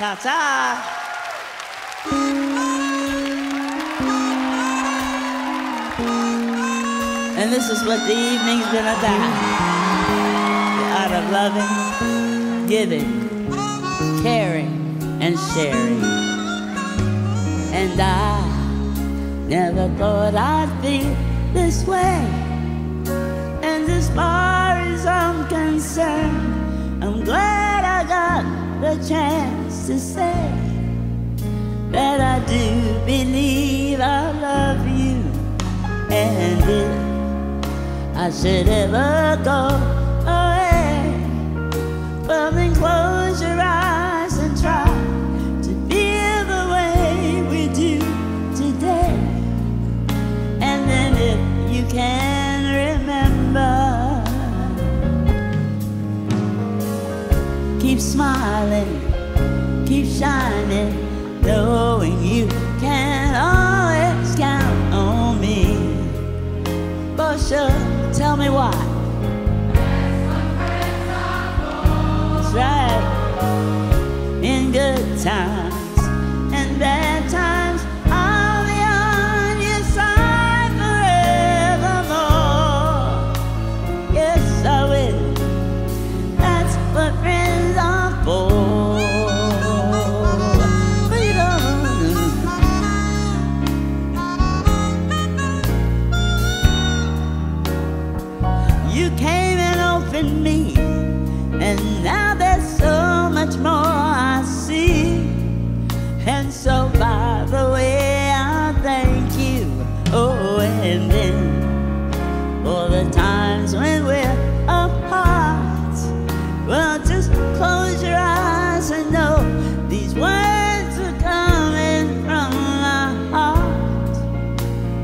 Ta ta. And this is what the evening's been about. The art of loving, giving, caring, and sharing. And I never thought I'd feel this way. And as far as I'm concerned, I'm glad to say that I do believe I love you. And if I should ever go away, well then close your eyes and try to feel the way we do today. And then if you can remember, keep smiling, keep shining, knowing you can always count on me. For sure, tell me why. That's right. In good times Came and opened me, and now there's so much more I see. And so, by the way, I thank you. Oh, and then for the times when we're apart. Well, just close your eyes and know these words are coming from my heart.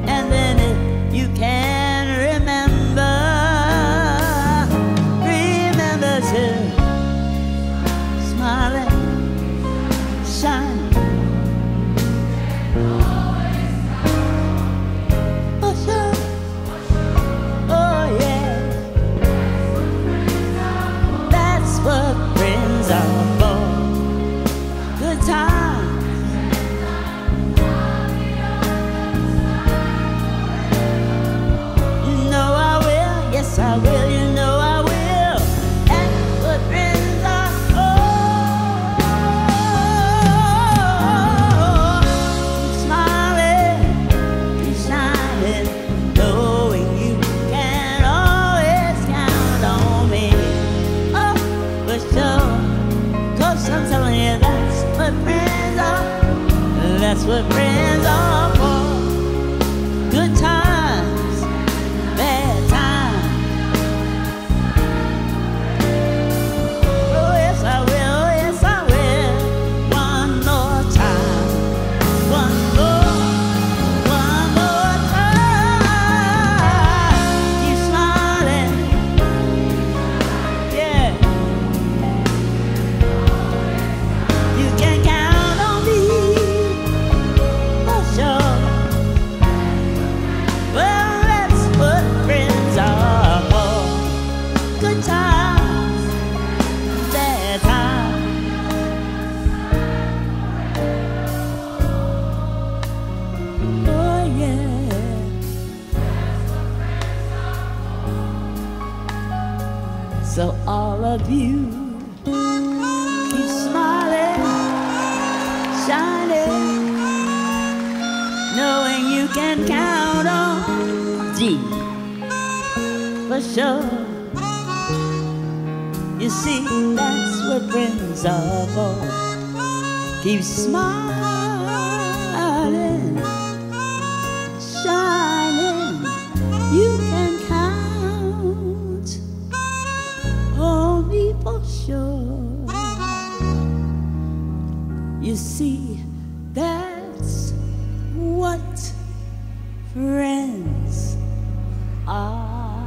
And then if you can and So all of you keep smiling, shining, knowing you can count on G for sure. You see, that's what friends are for. Keep smiling, see, that's what friends are.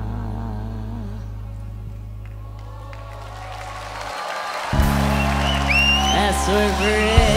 That's what friends